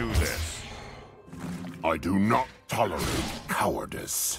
do this. I do not tolerate cowardice.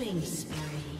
Killing spree.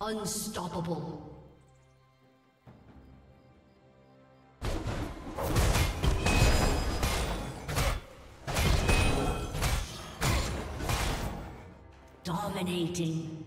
Unstoppable. Dominating.